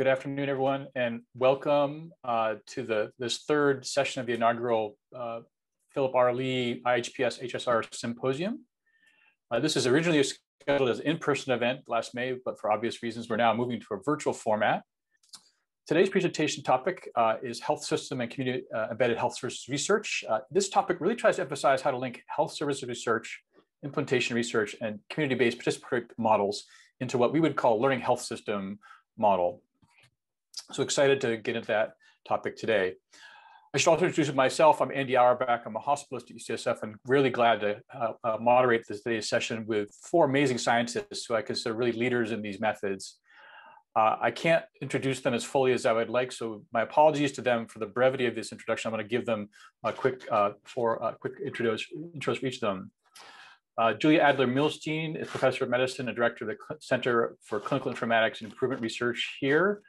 Good afternoon, everyone, and welcome uh, to the this third session of the inaugural uh, Philip R. Lee IHPS HSR Symposium. Uh, this is originally scheduled as an in-person event last May, but for obvious reasons, we're now moving to a virtual format. Today's presentation topic uh, is health system and community uh, embedded health services research. Uh, this topic really tries to emphasize how to link health services research, implementation research, and community-based participatory models into what we would call a learning health system model. So excited to get into that topic today. I should also introduce myself. I'm Andy Auerbach. I'm a hospitalist at UCSF and really glad to uh, uh, moderate this today's session with four amazing scientists who I consider really leaders in these methods. Uh, I can't introduce them as fully as I would like, so my apologies to them for the brevity of this introduction. I'm going to give them a quick uh, for uh, quick intros, intros for each of them. Uh, Julia Adler Milstein is professor of medicine and director of the Center for Clinical Informatics and Improvement Research here.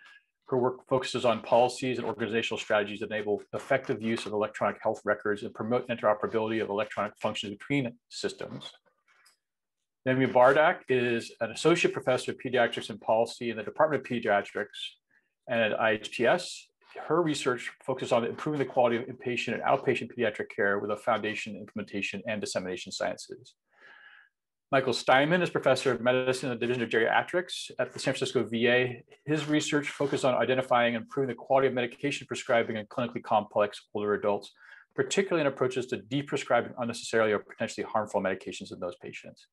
Her work focuses on policies and organizational strategies that enable effective use of electronic health records and promote interoperability of electronic functions between systems. Naomi Bardach is an associate professor of pediatrics and policy in the Department of Pediatrics and at IHPS. Her research focuses on improving the quality of inpatient and outpatient pediatric care with a foundation in implementation and dissemination sciences. Michael Steinman is professor of medicine in the Division of Geriatrics at the San Francisco VA. His research focused on identifying and improving the quality of medication prescribing in clinically complex older adults, particularly in approaches to deprescribing unnecessarily or potentially harmful medications in those patients.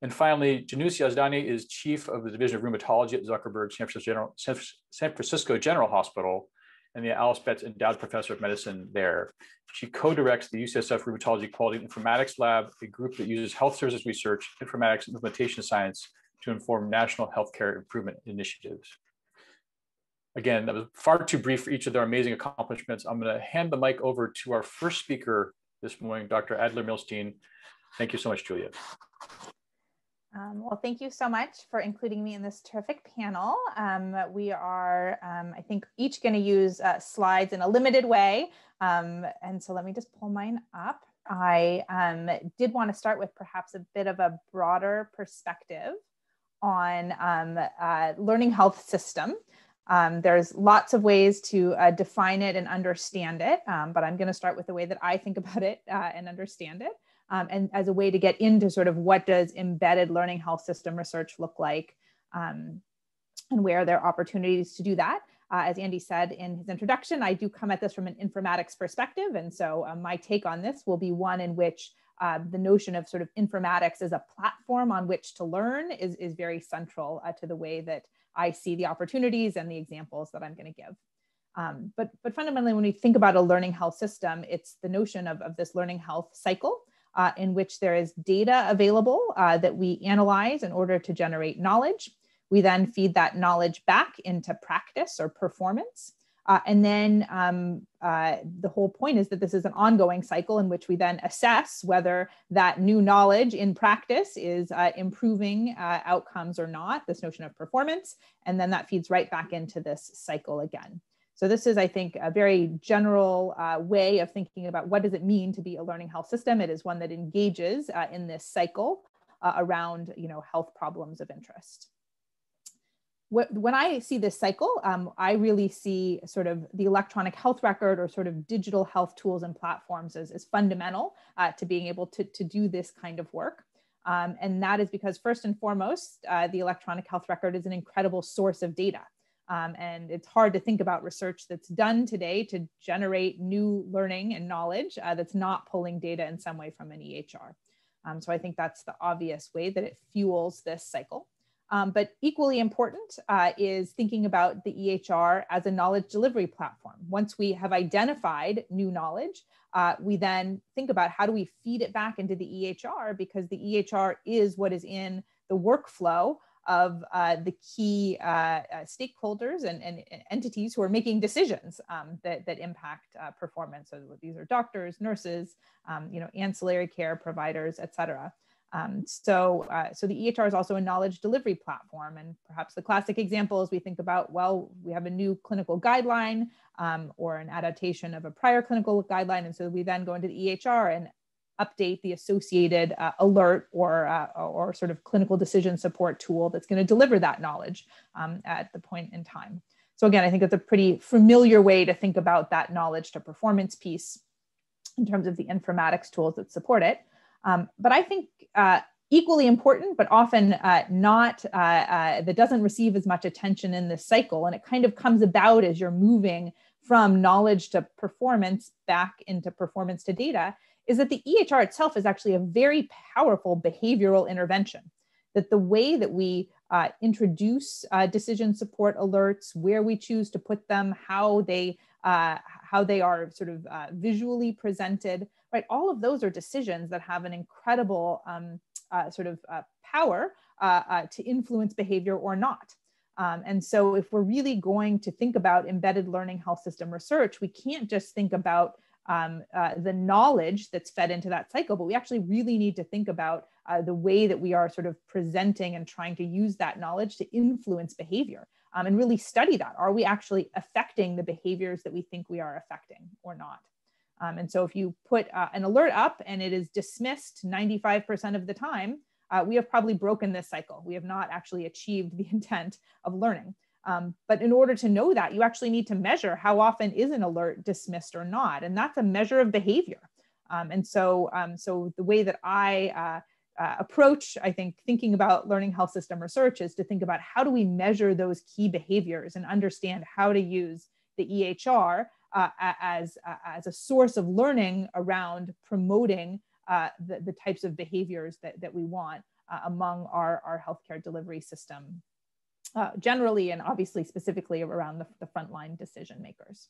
And finally, Jinoos Yazdany is chief of the Division of Rheumatology at Zuckerberg San Francisco General, San Francisco General Hospital and the Alice Betts Endowed Professor of Medicine there. She co-directs the UCSF Rheumatology Quality Informatics Lab, a group that uses health services research, informatics, and implementation science to inform national healthcare improvement initiatives. Again, that was far too brief for each of their amazing accomplishments. I'm going to hand the mic over to our first speaker this morning, Dr. Adler Milstein. Thank you so much, Julia. Um, well, thank you so much for including me in this terrific panel. Um, we are, um, I think, each going to use uh, slides in a limited way. Um, and so let me just pull mine up. I um, did want to start with perhaps a bit of a broader perspective on um, uh, learning health system. there's lots of ways to uh, define it and understand it, but I'm going to start with the way that I think about it uh, and understand it um, and as a way to get into sort of what does embedded learning health system research look like um, and where there are opportunities to do that. Uh, as Andy said in his introduction, I do come at this from an informatics perspective. And so um, my take on this will be one in which uh, the notion of sort of informatics as a platform on which to learn is, is very central uh, to the way that I see the opportunities and the examples that I'm going to give. Um, but, but fundamentally, when we think about a learning health system, it's the notion of, of this learning health cycle uh, in which there is data available uh, that we analyze in order to generate knowledge. We then feed that knowledge back into practice or performance. Uh, and then um, uh, the whole point is that this is an ongoing cycle in which we then assess whether that new knowledge in practice is uh, improving uh, outcomes or not, this notion of performance. And then that feeds right back into this cycle again. So this is, I think, a very general uh, way of thinking about what does it mean to be a learning health system. It is one that engages uh, in this cycle uh, around, you know, health problems of interest. When I see this cycle, um, I really see sort of the electronic health record or sort of digital health tools and platforms as, as fundamental uh, to being able to, to do this kind of work. Um, and that is because first and foremost, uh, the electronic health record is an incredible source of data. Um, and it's hard to think about research that's done today to generate new learning and knowledge uh, that's not pulling data in some way from an EHR. Um, so I think that's the obvious way that it fuels this cycle. Um, but equally important uh, is thinking about the EHR as a knowledge delivery platform. Once we have identified new knowledge, uh, we then think about how do we feed it back into the EHR because the EHR is what is in the workflow of uh, the key uh, uh, stakeholders and, and, entities who are making decisions um, that, that impact uh, performance. So these are doctors, nurses, um, you know, ancillary care providers, et cetera. Um, so, uh, so the EHR is also a knowledge delivery platform. And perhaps the classic example is we think about, well, we have a new clinical guideline um, or an adaptation of a prior clinical guideline. And so we then go into the EHR and update the associated uh, alert or, uh, or sort of clinical decision support tool that's going to deliver that knowledge um, at the point in time. So again, I think it's a pretty familiar way to think about that knowledge to performance piece in terms of the informatics tools that support it. Um, but I think uh, equally important, but often uh, not, uh, uh, that doesn't receive as much attention in this cycle. And it kind of comes about as you're moving from knowledge to performance back into performance to data, is that the EHR itself is actually a very powerful behavioral intervention. That the way that we uh, introduce uh, decision support alerts, where we choose to put them, how they uh, how they are sort of visually presented, right? All of those are decisions that have an incredible um, uh, sort of uh, power uh, uh, to influence behavior or not. Um, and so if we're really going to think about embedded learning health system research, we can't just think about um, uh, the knowledge that's fed into that cycle, but we actually really need to think about uh, the way that we are sort of presenting and trying to use that knowledge to influence behavior um, and really study that. Are we actually affecting the behaviors that we think we are affecting or not? Um, and so if you put uh, an alert up and it is dismissed 95% of the time, uh, we have probably broken this cycle. We have not actually achieved the intent of learning. Um, but in order to know that, you actually need to measure how often is an alert dismissed or not. And that's a measure of behavior. Um, and so, um, so the way that I uh, uh, approach, I think, thinking about learning health system research is to think about how do we measure those key behaviors and understand how to use the EHR uh, as, uh, as a source of learning around promoting uh, the, the types of behaviors that, that we want uh, among our, our healthcare delivery system uh, generally and obviously specifically around the, the frontline decision makers.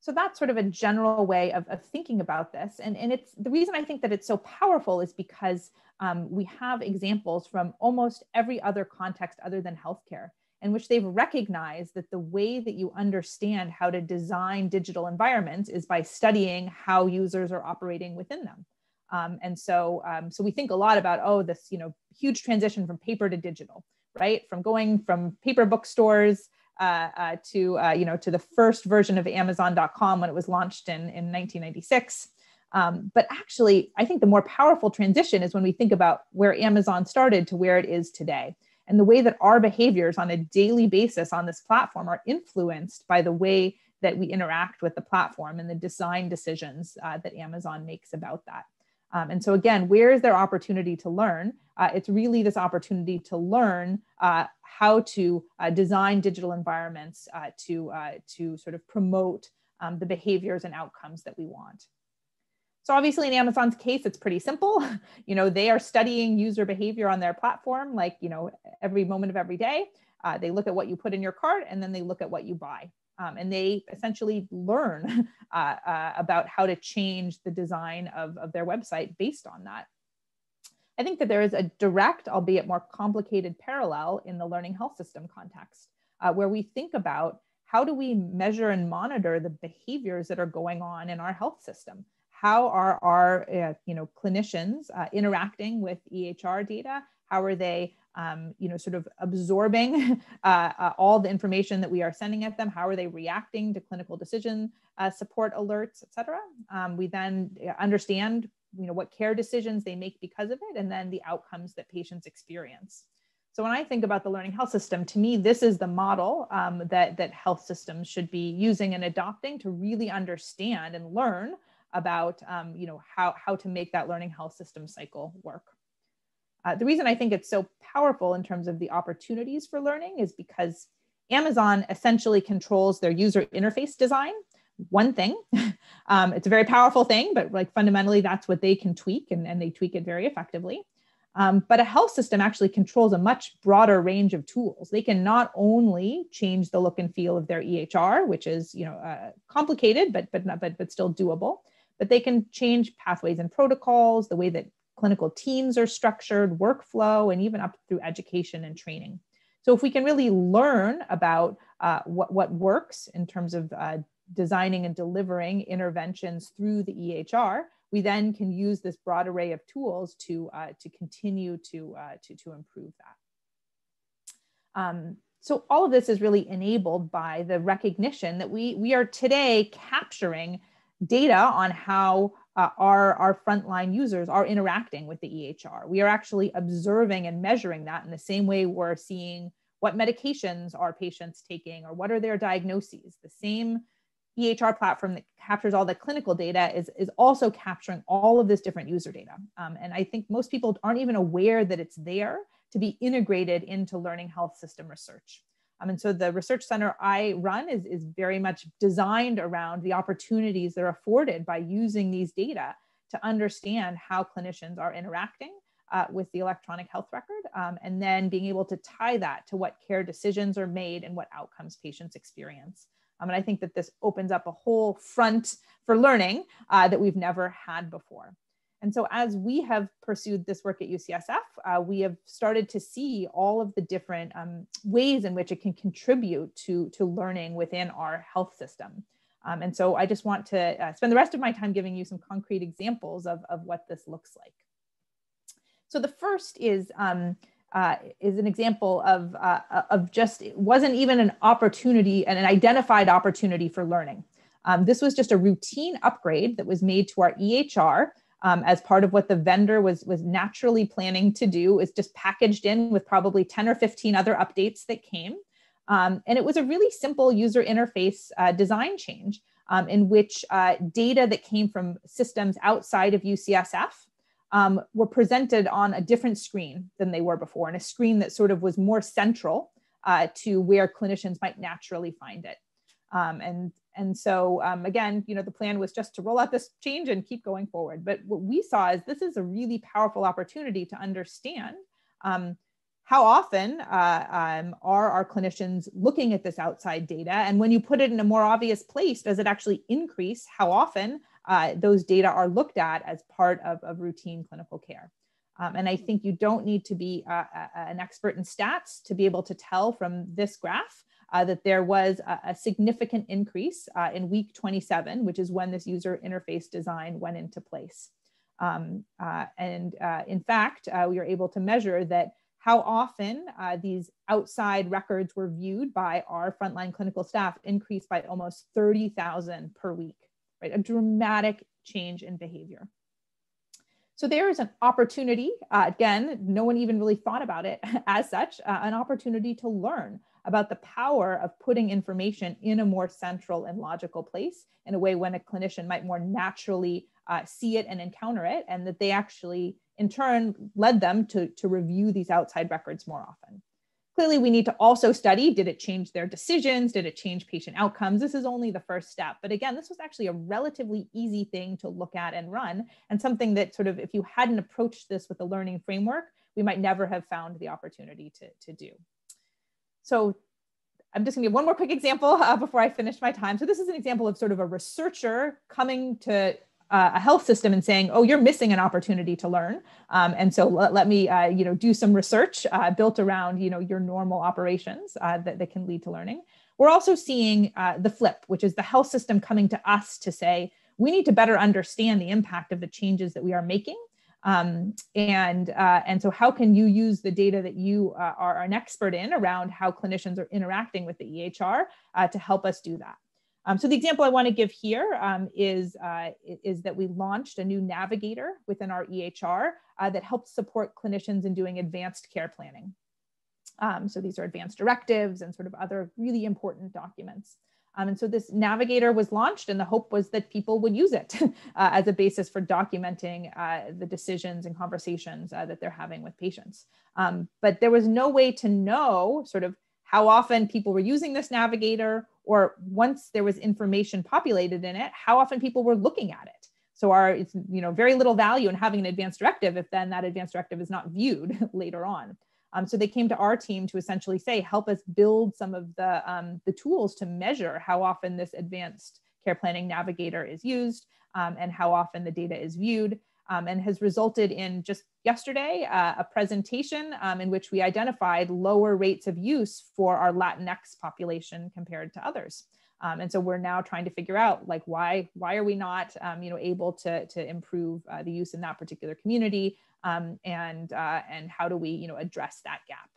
So that's sort of a general way of, of thinking about this. And, and it's the reason I think that it's so powerful is because um, we have examples from almost every other context other than healthcare in which they've recognized that the way that you understand how to design digital environments is by studying how users are operating within them. Um, and so, um, so we think a lot about, oh, this, you know, huge transition from paper to digital, right? From going from paper bookstores uh, uh, to, uh, you know, to the first version of Amazon.com when it was launched in, in 1996. Um, but actually, I think the more powerful transition is when we think about where Amazon started to where it is today and the way that our behaviors on a daily basis on this platform are influenced by the way that we interact with the platform and the design decisions uh, that Amazon makes about that. Um, and so again, where is their opportunity to learn? Uh, it's really this opportunity to learn uh, how to uh, design digital environments uh, to, uh, to sort of promote um, the behaviors and outcomes that we want. So obviously in Amazon's case, it's pretty simple. You know, they are studying user behavior on their platform, like, you know, every moment of every day. Uh, they look at what you put in your cart and then they look at what you buy. Um, and they essentially learn uh, uh, about how to change the design of, of their website based on that. I think that there is a direct, albeit more complicated parallel in the learning health system context, uh, where we think about how do we measure and monitor the behaviors that are going on in our health system? how are our uh, you know clinicians uh, interacting with EHR data? How are they um, you know sort of absorbing uh, uh, all the information that we are sending at them? How are they reacting to clinical decision uh, support alerts, et cetera? Um, we then uh, understand you know what care decisions they make because of it, and then the outcomes that patients experience. So when I think about the learning health system, to me, this is the model um, that, that health systems should be using and adopting to really understand and learn about um, you know how, how to make that learning health system cycle work. Uh, the reason I think it's so powerful in terms of the opportunities for learning is because Amazon essentially controls their user interface design. One thing, um, it's a very powerful thing, but like fundamentally, that's what they can tweak and, and they tweak it very effectively. Um, but a health system actually controls a much broader range of tools. They can not only change the look and feel of their EHR, which is you know uh, complicated but but but but still doable but they can change pathways and protocols, the way that clinical teams are structured, workflow, and even up through education and training. So if we can really learn about uh, what, what works in terms of uh, designing and delivering interventions through the EHR, we then can use this broad array of tools to, uh, to continue to, uh, to, to improve that. Um, so all of this is really enabled by the recognition that we, we are today capturing data on how uh, our, our frontline users are interacting with the EHR. We are actually observing and measuring that in the same way we're seeing what medications are patients taking or what are their diagnoses. The same EHR platform that captures all the clinical data is, is also capturing all of this different user data. Um, and I think most people aren't even aware that it's there to be integrated into learning health system research. Um, and so the research center I run is, is very much designed around the opportunities that are afforded by using these data to understand how clinicians are interacting uh, with the electronic health record, um, and then being able to tie that to what care decisions are made and what outcomes patients experience. Um, and I think that this opens up a whole front for learning uh, that we've never had before. And so, as we have pursued this work at UCSF, uh, we have started to see all of the different um, ways in which it can contribute to, to learning within our health system. Um, and so, I just want to uh, spend the rest of my time giving you some concrete examples of, of what this looks like. So, the first is um, uh, is an example of, uh, of just, it wasn't even an opportunity and an identified opportunity for learning. Um, this was just a routine upgrade that was made to our EHR um, as part of what the vendor was, was naturally planning to do is just packaged in with probably 10 or 15 other updates that came. Um, and it was a really simple user interface uh, design change um, in which uh, data that came from systems outside of UCSF um, were presented on a different screen than they were before, and a screen that sort of was more central uh, to where clinicians might naturally find it. Um, and and so um, again, you know, the plan was just to roll out this change and keep going forward. But what we saw is this is a really powerful opportunity to understand um, how often uh, um, are our clinicians looking at this outside data? And when you put it in a more obvious place, does it actually increase how often uh, those data are looked at as part of, of routine clinical care. Um, and I think you don't need to be uh, an expert in stats to be able to tell from this graph uh, that there was a, a significant increase uh, in week 27, which is when this user interface design went into place. Um, uh, and uh, in fact, we were able to measure that how often these outside records were viewed by our frontline clinical staff increased by almost 30,000 per week right? A dramatic change in behavior. So there is an opportunity, uh, again, no one even really thought about it as such, uh, an opportunity to learn about the power of putting information in a more central and logical place in a way when a clinician might more naturally uh, see it and encounter it, and that they actually, in turn, led them to, to review these outside records more often. Clearly, we need to also study did it change their decisions? Did it change patient outcomes? This is only the first step. But again, this was actually a relatively easy thing to look at and run, and something that sort of, if you hadn't approached this with a learning framework, we might never have found the opportunity to, to do. So I'm just gonna give one more quick example uh, before I finish my time. So this is an example of sort of a researcher coming to uh, a health system and saying, "Oh, you're missing an opportunity to learn," um, and so let, let me, uh, you know, do some research uh, built around, you know, your normal operations uh, that, that can lead to learning. We're also seeing uh, the flip, which is the health system coming to us to say, "We need to better understand the impact of the changes that we are making." Um, and uh, and so, how can you use the data that you are an expert in around how clinicians are interacting with the EHR to help us do that? Um, so the example I want to give here um, is uh, is that we launched a new navigator within our EHR uh, that helps support clinicians in doing advanced care planning. Um, so these are advanced directives and sort of other really important documents. Um, and so this navigator was launched and the hope was that people would use it uh, as a basis for documenting uh, the decisions and conversations uh, that they're having with patients. Um, but there was no way to know sort of how often people were using this navigator or once there was information populated in it, how often people were looking at it. So our it's you know very little value in having an advanced directive if then that advanced directive is not viewed later on. Um, so they came to our team to essentially say, help us build some of the um, the tools to measure how often this advanced care planning navigator is used um, and how often the data is viewed um, and has resulted in just yesterday uh, a presentation um, in which we identified lower rates of use for our Latinx population compared to others. Um, and so we're now trying to figure out like why why are we not um, you know able to to improve uh, the use in that particular community um, and uh, and how do we you know address that gap.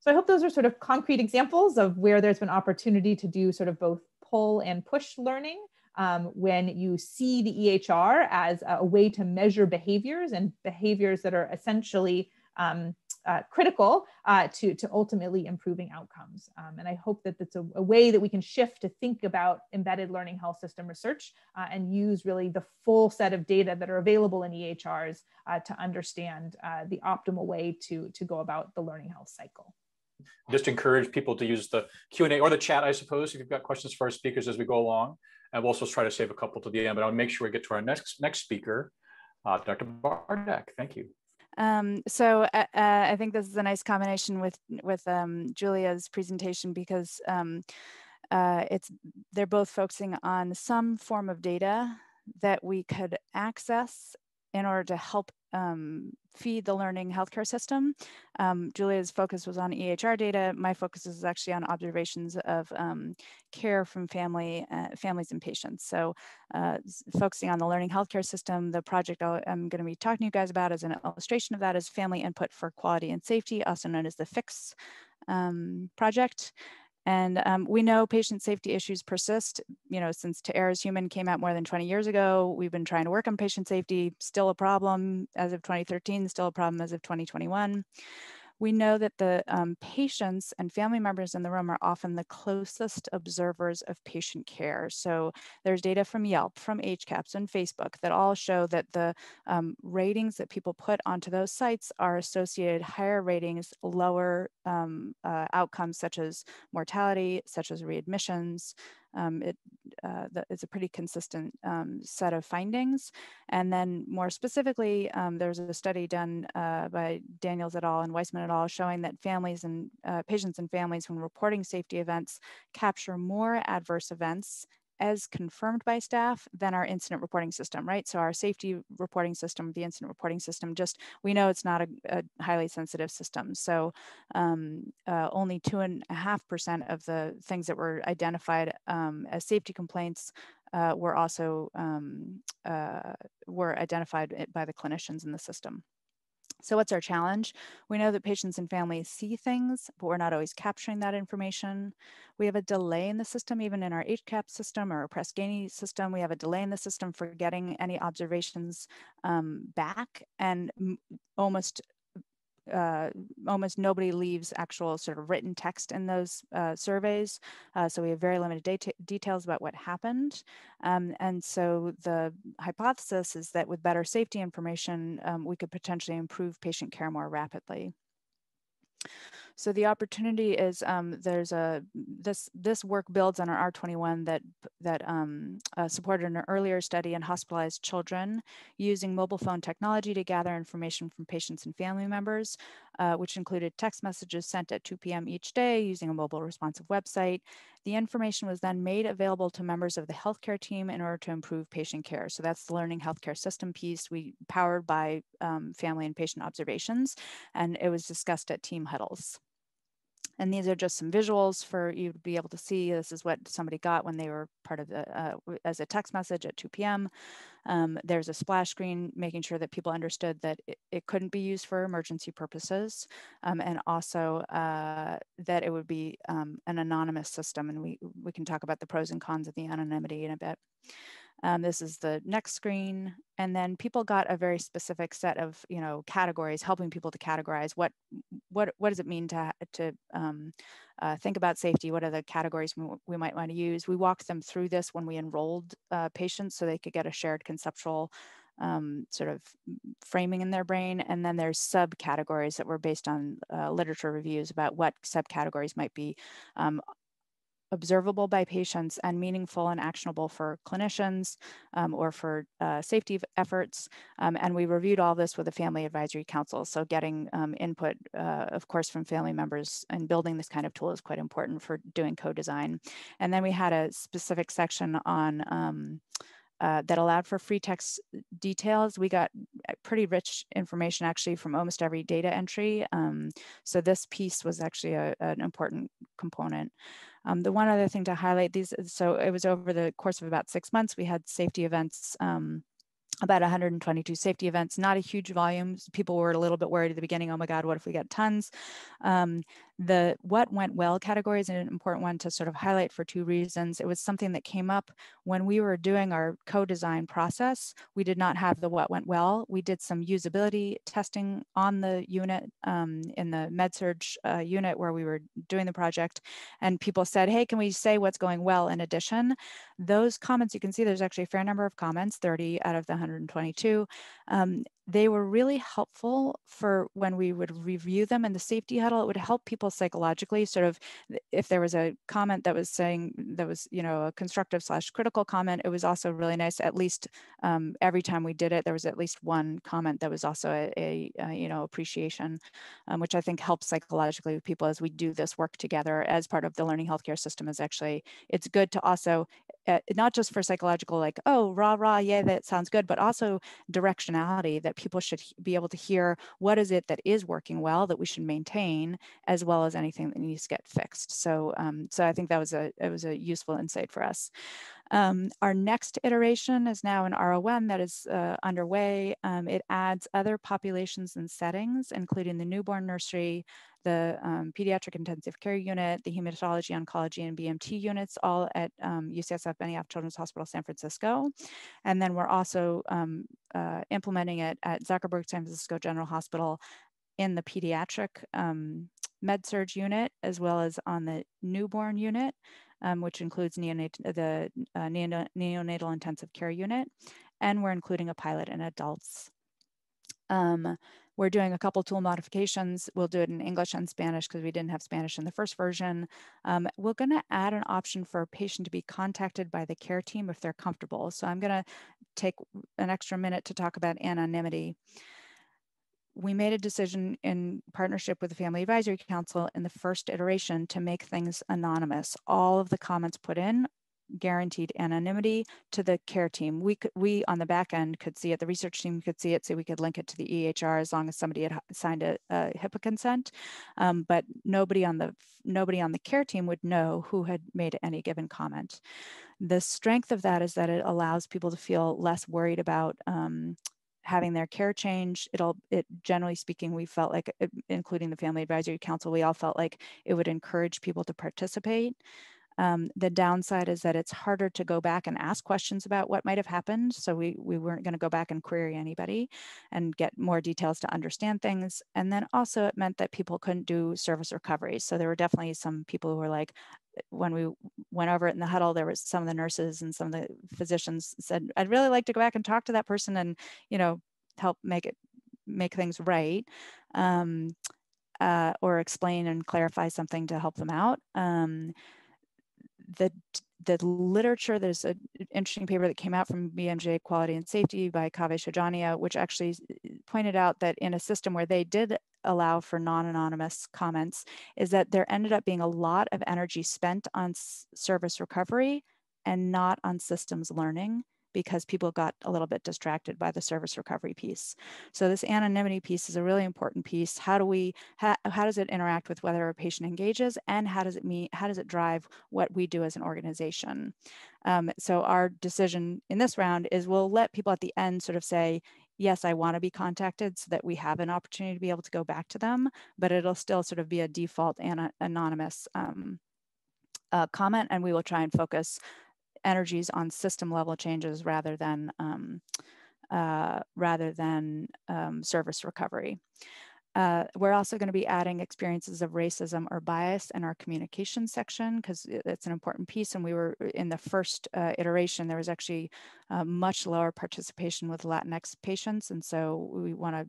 So I hope those are sort of concrete examples of where there's been opportunity to do sort of both pull and push learning um, when you see the EHR as a way to measure behaviors and behaviors that are essentially um, uh, critical uh, to, to ultimately improving outcomes. Um, and I hope that that's a, a, way that we can shift to think about embedded learning health system research uh, and use really the full set of data that are available in EHRs uh, to understand uh, the optimal way to, to go about the learning health cycle. Just encourage people to use the Q&A or the chat, I suppose, if you've got questions for our speakers as we go along. And we'll also try to save a couple to the end, but I'll make sure we get to our next, next speaker, uh, Dr. Bardach. Thank you. Um, so uh, uh, I think this is a nice combination with with um, Julia's presentation because um, uh, it's they're both focusing on some form of data that we could access in order to help um, feed the learning healthcare system. Um, Julia's focus was on EHR data. My focus is actually on observations of um, care from family, uh, families and patients. So uh, focusing on the learning healthcare system, the project i am going to be talking to you guys about as an illustration of that is family input for quality and safety, also known as the FIX um, project. And um, we know patient safety issues persist. You know, since To Err is Human came out more than 20 years ago, we've been trying to work on patient safety, still a problem as of 2013, still a problem as of 2021 we know that the um, patients and family members in the room are often the closest observers of patient care. So there's data from Yelp, from HCAHPS, and Facebook that all show that the um, ratings that people put onto those sites are associated higher ratings, lower um, uh, outcomes such as mortality, such as readmissions, um, it, uh, it's a pretty consistent um, set of findings. And then more specifically, um, there's a study done uh, by Daniels et al. and Weissman et al. showing that families and uh, patients and families when reporting safety events capture more adverse events as confirmed by staff than our incident reporting system, right? So our safety reporting system, the incident reporting system, just we know it's not a, a highly sensitive system. So um, uh, only two and a half percent of the things that were identified um, as safety complaints uh, were also um, uh, were identified by the clinicians in the system. So what's our challenge? We know that patients and families see things, but we're not always capturing that information. We have a delay in the system, even in our HCAP system or Press Ganey system, we have a delay in the system for getting any observations um, back. And almost uh, almost nobody leaves actual sort of written text in those uh, surveys. Uh, so we have very limited details about what happened. Um, and so the hypothesis is that with better safety information, um, we could potentially improve patient care more rapidly. So the opportunity is um, there's a this this work builds on our R21 that that um, uh, supported an earlier study in hospitalized children using mobile phone technology to gather information from patients and family members, uh, which included text messages sent at 2 p.m. each day using a mobile responsive website. The information was then made available to members of the healthcare team in order to improve patient care. So that's the learning healthcare system piece we powered by um, family and patient observations, and it was discussed at team huddles. And these are just some visuals for you to be able to see. This is what somebody got when they were part of the, uh, as a text message at 2 p.m. Um, there's a splash screen making sure that people understood that it, it couldn't be used for emergency purposes um, and also uh, that it would be um, an anonymous system. And we, we can talk about the pros and cons of the anonymity in a bit. Um, this is the next screen. And then people got a very specific set of, you know, categories, helping people to categorize what, what, what does it mean to, to um, uh, think about safety? What are the categories we, we, might want to use? We walked them through this when we enrolled uh, patients so they could get a shared conceptual um, sort of framing in their brain. And then there's subcategories that were based on uh, literature reviews about what subcategories might be um, observable by patients and meaningful and actionable for clinicians um, or for uh, safety efforts. Um, and we reviewed all this with the Family Advisory Council. So getting um, input, uh, of course, from family members and building this kind of tool is quite important for doing co-design. And then we had a specific section on um, uh, that allowed for free text details. We got uh, pretty rich information actually from almost every data entry. Um, so this piece was actually a, an important component. Um, the one other thing to highlight these, so it was over the course of about six months, we had safety events um, about 122 safety events, not a huge volume. People were a little bit worried at the beginning, oh my God, what if we get tons? Um, the what went well category is an important one to sort of highlight for two reasons. It was something that came up when we were doing our co-design process. We did not have the what went well. We did some usability testing on the unit um, in the MedSurg uh, unit where we were doing the project. And people said, hey, can we say what's going well in addition? Those comments, you can see there's actually a fair number of comments, 30 out of the 122. Um, they were really helpful for when we would review them in the safety huddle. It would help people psychologically, sort of, if there was a comment that was saying that was, you know, a constructive slash critical comment, it was also really nice. At least um, every time we did it, there was at least one comment that was also a, a, a you know, appreciation, um, which I think helps psychologically with people as we do this work together as part of the learning healthcare system. Is actually, it's good to also uh, not just for psychological, like, oh, rah, rah, yeah, that sounds good, but also directionality that people should be able to hear what is it that is working well that we should maintain, as well as anything that needs to get fixed. So, um, so I think that was a, it was a useful insight for us. Um, our next iteration is now an R01 that is uh, underway. Um, it adds other populations and settings, including the newborn nursery, the um, pediatric intensive care unit, the hematology, oncology, and BMT units, all at um, UCSF Benioff Children's Hospital, San Francisco. And then we're also um, uh, implementing it at Zuckerberg San Francisco General Hospital in the pediatric um, med surg unit, as well as on the newborn unit, um, which includes neonat the uh, neonatal intensive care unit. And we're including a pilot in adults. Um, we're doing a couple tool modifications. We'll do it in English and Spanish because we didn't have Spanish in the first version. Um, we're going to add an option for a patient to be contacted by the care team if they're comfortable. So I'm going to take an extra minute to talk about anonymity. We made a decision in partnership with the Family Advisory Council in the first iteration to make things anonymous. All of the comments put in guaranteed anonymity to the care team. We could, we on the back end could see it, the research team could see it, so we could link it to the EHR as long as somebody had signed a, a HIPAA consent. Um, but nobody on the nobody on the care team would know who had made any given comment. The strength of that is that it allows people to feel less worried about um, having their care change it'll it generally speaking we felt like including the family advisory council we all felt like it would encourage people to participate um, the downside is that it's harder to go back and ask questions about what might have happened. So we, we weren't going to go back and query anybody and get more details to understand things. And then also it meant that people couldn't do service recovery. So there were definitely some people who were like, when we went over it in the huddle, there was some of the nurses and some of the physicians said, I'd really like to go back and talk to that person and, you know, help make it, make things right. Um, uh, or explain and clarify something to help them out. Um, the the literature, there's an interesting paper that came out from BMJ Quality and Safety by Kaveh Shojania, which actually pointed out that in a system where they did allow for non-anonymous comments, is that there ended up being a lot of energy spent on service recovery and not on systems learning because people got a little bit distracted by the service recovery piece. So this anonymity piece is a really important piece. How do we, how, how does it interact with whether a patient engages and how does it mean, how does it drive what we do as an organization? Um, so our decision in this round is we'll let people at the end sort of say, yes, I want to be contacted so that we have an opportunity to be able to go back to them, but it'll still sort of be a default and anonymous um, uh, comment and we will try and focus energies on system level changes rather than um, uh, rather than um, service recovery. Uh, we're also going to be adding experiences of racism or bias in our communication section because it's an important piece. And we were in the first uh, iteration, there was actually uh, much lower participation with Latinx patients. And so we want to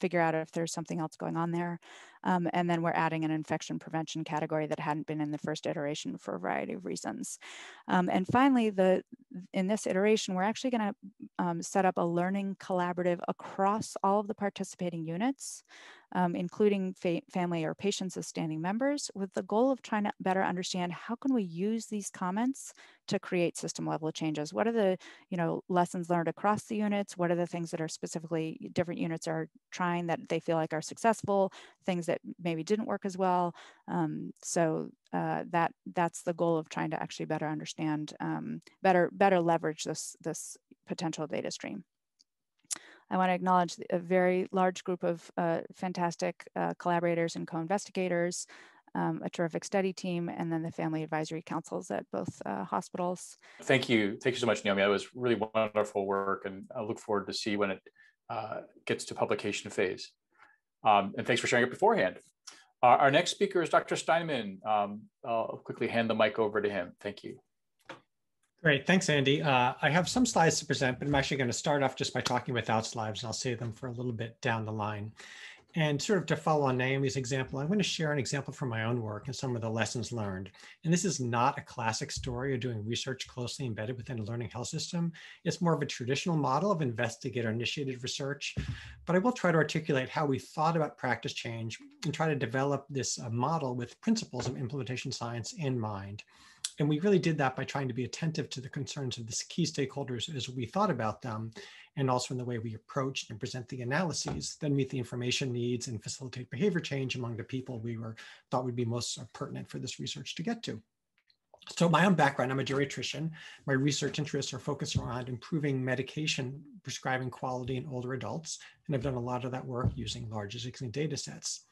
figure out if there's something else going on there. Um, and then we're adding an infection prevention category that hadn't been in the first iteration for a variety of reasons. Um, and finally, the in this iteration, we're actually going to um, set up a learning collaborative across all of the participating units um, including fa family or patients as standing members with the goal of trying to better understand how can we use these comments to create system level changes? What are the you know lessons learned across the units? What are the things that are specifically different units are trying that they feel like are successful, things that maybe didn't work as well? Um, so uh, that that's the goal of trying to actually better understand, um, better better leverage this this potential data stream. I want to acknowledge a very large group of uh, fantastic uh, collaborators and co-investigators, um, a terrific study team, and then the family advisory councils at both uh, hospitals. Thank you. Thank you so much, Naomi. That was really wonderful work, and I look forward to see when it uh, gets to publication phase. Um, and thanks for sharing it beforehand. Our, our next speaker is Dr. Steinman. Um, I'll quickly hand the mic over to him. Thank you. Great, thanks, Andy. Uh, I have some slides to present, but I'm actually going to start off just by talking without slides, and I'll save them for a little bit down the line. And sort of to follow on Naomi's example, I'm going to share an example from my own work and some of the lessons learned. And this is not a classic story of doing research closely embedded within a learning health system. It's more of a traditional model of investigator initiated research. But I will try to articulate how we thought about practice change and try to develop this uh, model with principles of implementation science in mind. And we really did that by trying to be attentive to the concerns of the key stakeholders as we thought about them and also in the way we approach and present the analyses then meet the information needs and facilitate behavior change among the people we were thought would be most uh, pertinent for this research to get to. So my own background, I'm a geriatrician. My research interests are focused around improving medication prescribing quality in older adults. And I've done a lot of that work using large existing data sets.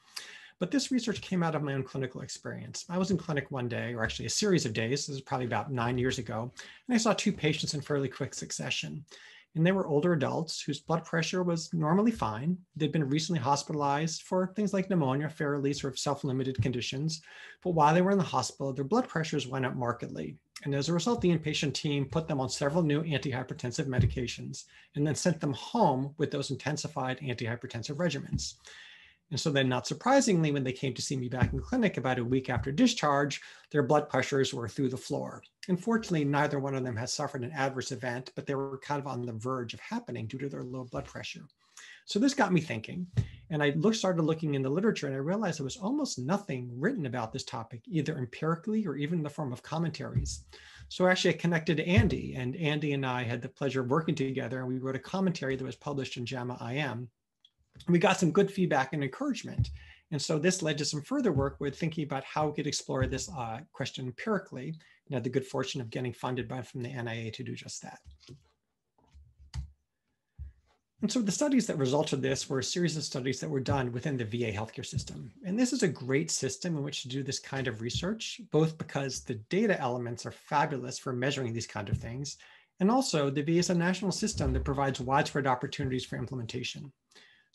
But this research came out of my own clinical experience. I was in clinic one day, or actually a series of days, this is probably about nine years ago, and I saw two patients in fairly quick succession and they were older adults whose blood pressure was normally fine. They'd been recently hospitalized for things like pneumonia, fairly sort of self-limited conditions. But while they were in the hospital, their blood pressures went up markedly. And as a result, the inpatient team put them on several new antihypertensive medications and then sent them home with those intensified antihypertensive regimens. And so then, not surprisingly, when they came to see me back in clinic about a week after discharge, their blood pressures were through the floor. Unfortunately, neither one of them has suffered an adverse event, but they were kind of on the verge of happening due to their low blood pressure. So this got me thinking, and I looked, started looking in the literature, and I realized there was almost nothing written about this topic, either empirically or even in the form of commentaries. So actually, I connected to Andy, and Andy and I had the pleasure of working together, and we wrote a commentary that was published in JAMA IM we got some good feedback and encouragement. And so this led to some further work with thinking about how we could explore this uh, question empirically and had the good fortune of getting funded by from the NIA to do just that. And so the studies that resulted this were a series of studies that were done within the VA healthcare system. And this is a great system in which to do this kind of research, both because the data elements are fabulous for measuring these kind of things, and also the VA is a national system that provides widespread opportunities for implementation.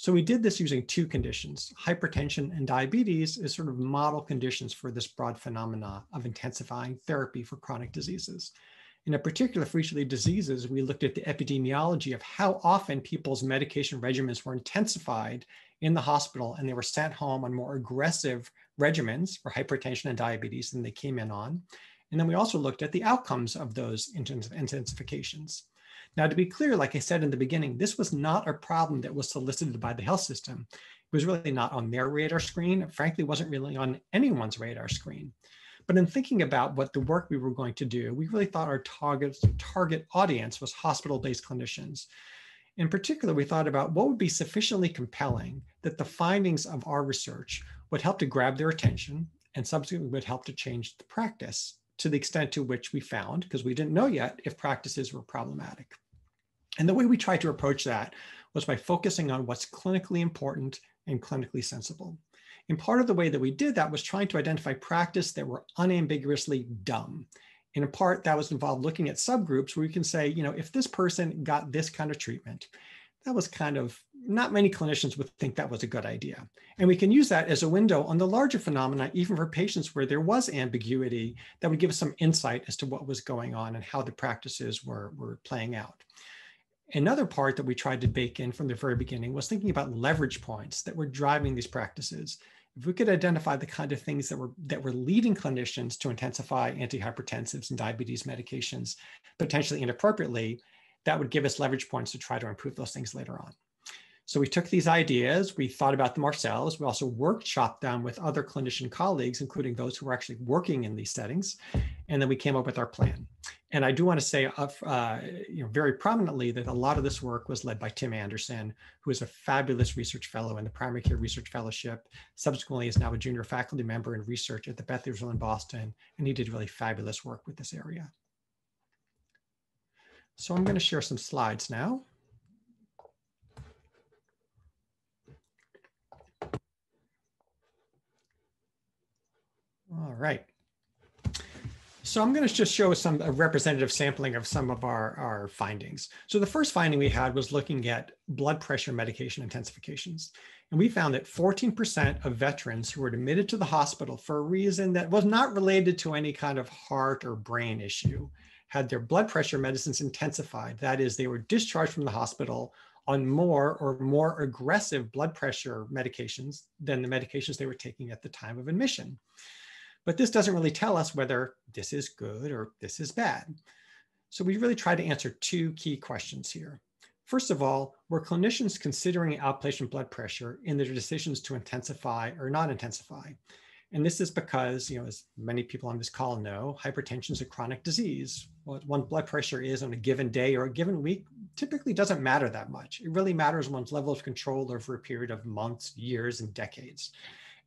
So we did this using two conditions. Hypertension and diabetes is sort of model conditions for this broad phenomena of intensifying therapy for chronic diseases. In a particular, for each of the diseases, we looked at the epidemiology of how often people's medication regimens were intensified in the hospital and they were sent home on more aggressive regimens for hypertension and diabetes than they came in on. And then we also looked at the outcomes of those intensifications. Now, to be clear, like I said in the beginning, this was not a problem that was solicited by the health system. It was really not on their radar screen. It frankly, wasn't really on anyone's radar screen. But in thinking about what the work we were going to do, we really thought our target, target audience was hospital-based clinicians. In particular, we thought about what would be sufficiently compelling that the findings of our research would help to grab their attention and subsequently would help to change the practice to the extent to which we found, because we didn't know yet if practices were problematic. And the way we tried to approach that was by focusing on what's clinically important and clinically sensible. And part of the way that we did that was trying to identify practice that were unambiguously dumb. And in part, that was involved looking at subgroups where you can say, you know, if this person got this kind of treatment, that was kind of not many clinicians would think that was a good idea. And we can use that as a window on the larger phenomena, even for patients where there was ambiguity that would give us some insight as to what was going on and how the practices were, were playing out. Another part that we tried to bake in from the very beginning was thinking about leverage points that were driving these practices. If we could identify the kind of things that were that were leading clinicians to intensify antihypertensives and diabetes medications potentially inappropriately, that would give us leverage points to try to improve those things later on. So we took these ideas, we thought about them ourselves. We also workshopped them with other clinician colleagues, including those who were actually working in these settings. And then we came up with our plan. And I do want to say uh, you know, very prominently that a lot of this work was led by Tim Anderson, who is a fabulous research fellow in the Primary Care Research Fellowship. Subsequently is now a junior faculty member in research at the Beth Israel in Boston. And he did really fabulous work with this area. So I'm going to share some slides now. Right. So I'm going to just show some representative sampling of some of our, our findings. So the first finding we had was looking at blood pressure medication intensifications. And we found that 14% of veterans who were admitted to the hospital for a reason that was not related to any kind of heart or brain issue had their blood pressure medicines intensified. That is, they were discharged from the hospital on more or more aggressive blood pressure medications than the medications they were taking at the time of admission. But this doesn't really tell us whether this is good or this is bad. So we really try to answer two key questions here. First of all, were clinicians considering outpatient blood pressure in their decisions to intensify or not intensify? And this is because, you know, as many people on this call know, hypertension is a chronic disease. What one blood pressure is on a given day or a given week typically doesn't matter that much. It really matters one's level of control over a period of months, years, and decades.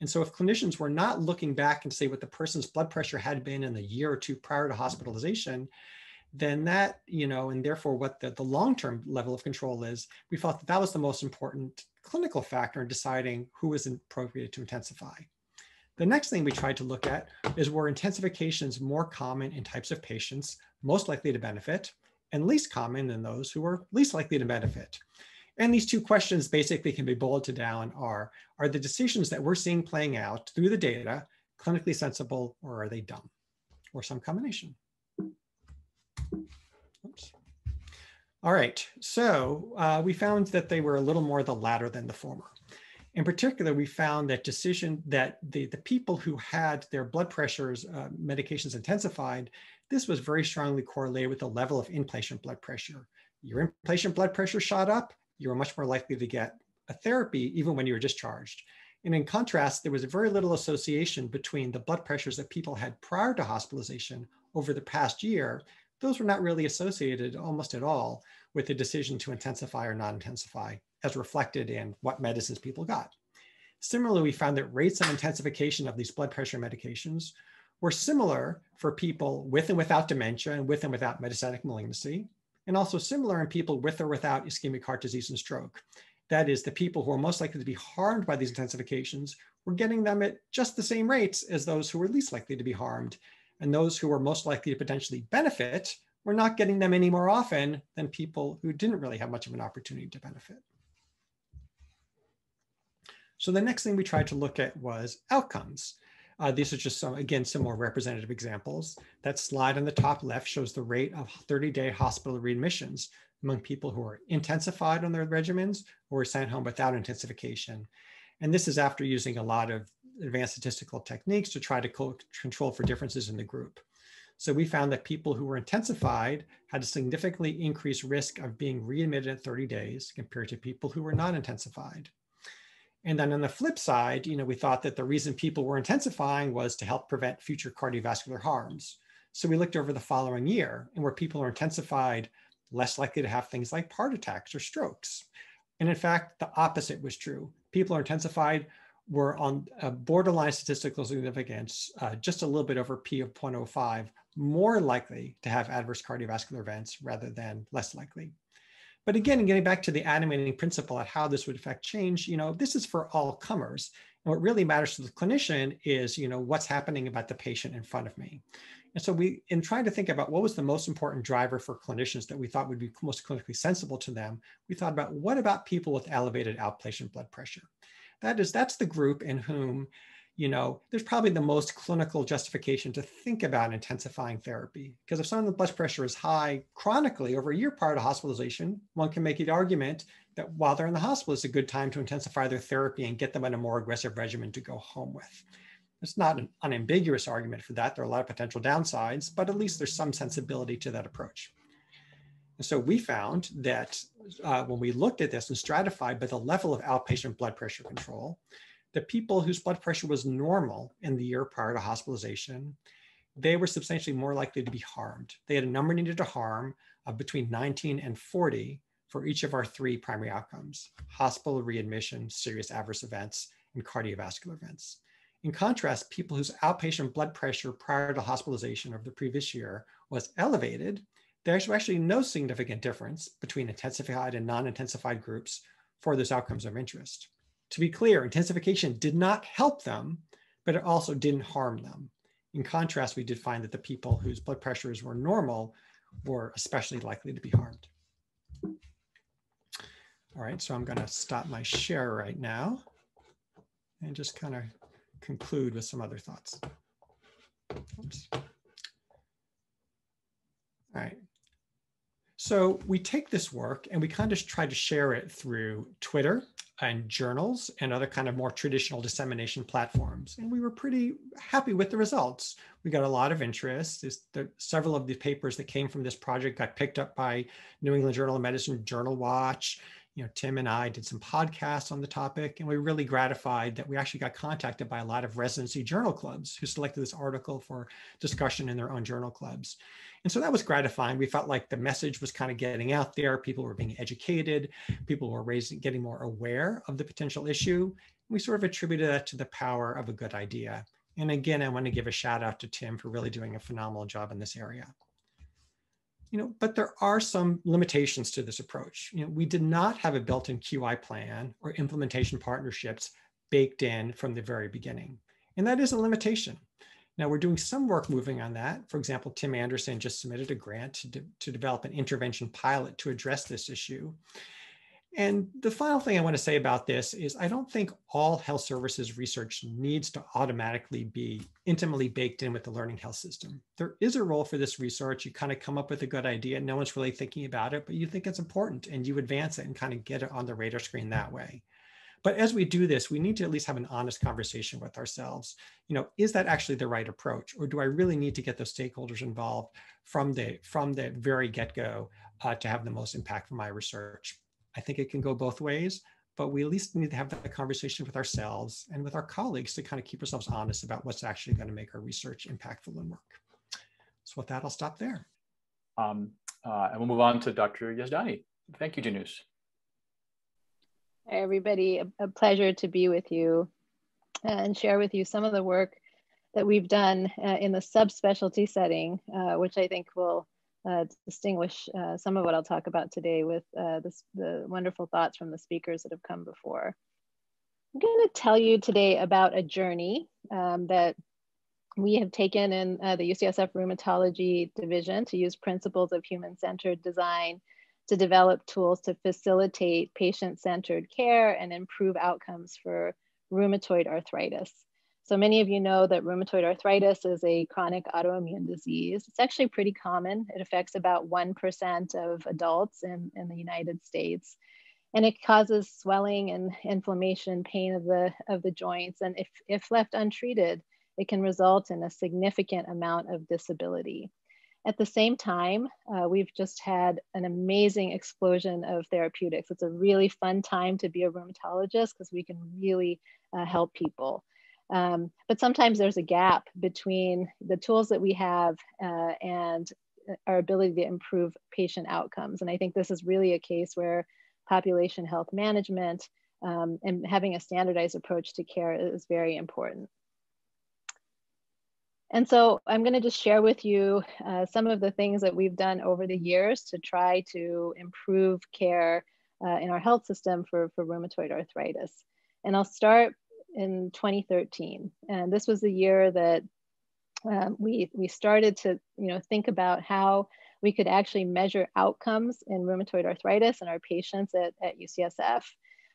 And so if clinicians were not looking back and say what the person's blood pressure had been in the year or two prior to hospitalization, then that, you know, and therefore what the, the long-term level of control is, we felt that that was the most important clinical factor in deciding who was appropriate to intensify. The next thing we tried to look at is were intensifications more common in types of patients most likely to benefit and least common in those who were least likely to benefit. And these two questions basically can be bulleted down are, are the decisions that we're seeing playing out through the data clinically sensible or are they dumb or some combination? Oops. All right, so uh, we found that they were a little more the latter than the former. In particular, we found that decision that the, the people who had their blood pressures uh, medications intensified, this was very strongly correlated with the level of inpatient blood pressure. Your inpatient blood pressure shot up, you were much more likely to get a therapy even when you were discharged. And in contrast, there was very little association between the blood pressures that people had prior to hospitalization over the past year. Those were not really associated almost at all with the decision to intensify or not intensify, as reflected in what medicines people got. Similarly, we found that rates of intensification of these blood pressure medications were similar for people with and without dementia and with and without metastatic malignancy, and also similar in people with or without ischemic heart disease and stroke. That is, the people who are most likely to be harmed by these intensifications, we're getting them at just the same rates as those who are least likely to be harmed. And those who are most likely to potentially benefit, we're not getting them any more often than people who didn't really have much of an opportunity to benefit. So the next thing we tried to look at was outcomes. Uh, these are just some, again, some more representative examples. That slide on the top left shows the rate of 30-day hospital readmissions among people who are intensified on their regimens or sent home without intensification. And this is after using a lot of advanced statistical techniques to try to co control for differences in the group. So we found that people who were intensified had a significantly increased risk of being readmitted at 30 days compared to people who were not intensified. And then on the flip side, you know, we thought that the reason people were intensifying was to help prevent future cardiovascular harms. So we looked over the following year and where people are intensified, less likely to have things like heart attacks or strokes. And in fact, the opposite was true. People are intensified were on a borderline statistical significance, uh, just a little bit over P of 0.05, more likely to have adverse cardiovascular events rather than less likely. But again, getting back to the animating principle at how this would affect change, you know, this is for all comers. And what really matters to the clinician is, you know, what's happening about the patient in front of me. And so we, in trying to think about what was the most important driver for clinicians that we thought would be most clinically sensible to them, we thought about what about people with elevated outpatient blood pressure? That is, that's the group in whom you know, there's probably the most clinical justification to think about intensifying therapy. Because if someone's blood pressure is high chronically over a year prior to hospitalization, one can make the argument that while they're in the hospital, it's a good time to intensify their therapy and get them on a more aggressive regimen to go home with. It's not an unambiguous argument for that. There are a lot of potential downsides, but at least there's some sensibility to that approach. And so we found that uh, when we looked at this and stratified by the level of outpatient blood pressure control, the people whose blood pressure was normal in the year prior to hospitalization, they were substantially more likely to be harmed. They had a number needed to harm of between 19 and 40 for each of our three primary outcomes, hospital readmission, serious adverse events, and cardiovascular events. In contrast, people whose outpatient blood pressure prior to hospitalization of the previous year was elevated, there's actually no significant difference between intensified and non-intensified groups for those outcomes of interest. To be clear, intensification did not help them, but it also didn't harm them. In contrast, we did find that the people whose blood pressures were normal were especially likely to be harmed. All right, so I'm going to stop my share right now and just kind of conclude with some other thoughts. Oops. All right. So we take this work and we kind of try to share it through Twitter and journals and other kind of more traditional dissemination platforms. And we were pretty happy with the results. We got a lot of interest. The, several of the papers that came from this project got picked up by New England Journal of Medicine, Journal Watch. You know, Tim and I did some podcasts on the topic, and we were really gratified that we actually got contacted by a lot of residency journal clubs who selected this article for discussion in their own journal clubs. And so that was gratifying. We felt like the message was kind of getting out there. People were being educated. People were raising, getting more aware of the potential issue. We sort of attributed that to the power of a good idea. And again, I want to give a shout out to Tim for really doing a phenomenal job in this area. You know, but there are some limitations to this approach. You know, we did not have a built-in QI plan or implementation partnerships baked in from the very beginning. And that is a limitation. Now we're doing some work moving on that. For example, Tim Anderson just submitted a grant to, de to develop an intervention pilot to address this issue. And the final thing I want to say about this is I don't think all health services research needs to automatically be intimately baked in with the learning health system. There is a role for this research. You kind of come up with a good idea. No one's really thinking about it, but you think it's important and you advance it and kind of get it on the radar screen that way. But as we do this, we need to at least have an honest conversation with ourselves. You know, is that actually the right approach, or do I really need to get those stakeholders involved from the from the very get go uh, to have the most impact for my research? I think it can go both ways, but we at least need to have that conversation with ourselves and with our colleagues to kind of keep ourselves honest about what's actually going to make our research impactful and work. So with that, I'll stop there. Um, uh, and we'll move on to Dr. Yazdany. Thank you, Jinoos. Hi, everybody. A, a pleasure to be with you and share with you some of the work that we've done uh, in the subspecialty setting, uh, which I think will uh, distinguish uh, some of what I'll talk about today with uh, this, the wonderful thoughts from the speakers that have come before. I'm going to tell you today about a journey um, that we have taken in uh, the UCSF Rheumatology Division to use principles of human-centered design to develop tools to facilitate patient-centered care and improve outcomes for rheumatoid arthritis. So many of you know that rheumatoid arthritis is a chronic autoimmune disease. It's actually pretty common. It affects about 1% of adults in, in the United States. And it causes swelling and inflammation, pain of the, of the joints. And if, if left untreated, it can result in a significant amount of disability. At the same time, uh, we've just had an amazing explosion of therapeutics. It's a really fun time to be a rheumatologist because we can really uh, help people. Um, but sometimes there's a gap between the tools that we have uh, and our ability to improve patient outcomes. And I think this is really a case where population health management um, and having a standardized approach to care is very important. And so I'm going to just share with you uh, some of the things that we've done over the years to try to improve care uh, in our health system for, for rheumatoid arthritis. And I'll start in 2013. And this was the year that um, we, we started to you know, think about how we could actually measure outcomes in rheumatoid arthritis in our patients at, at UCSF.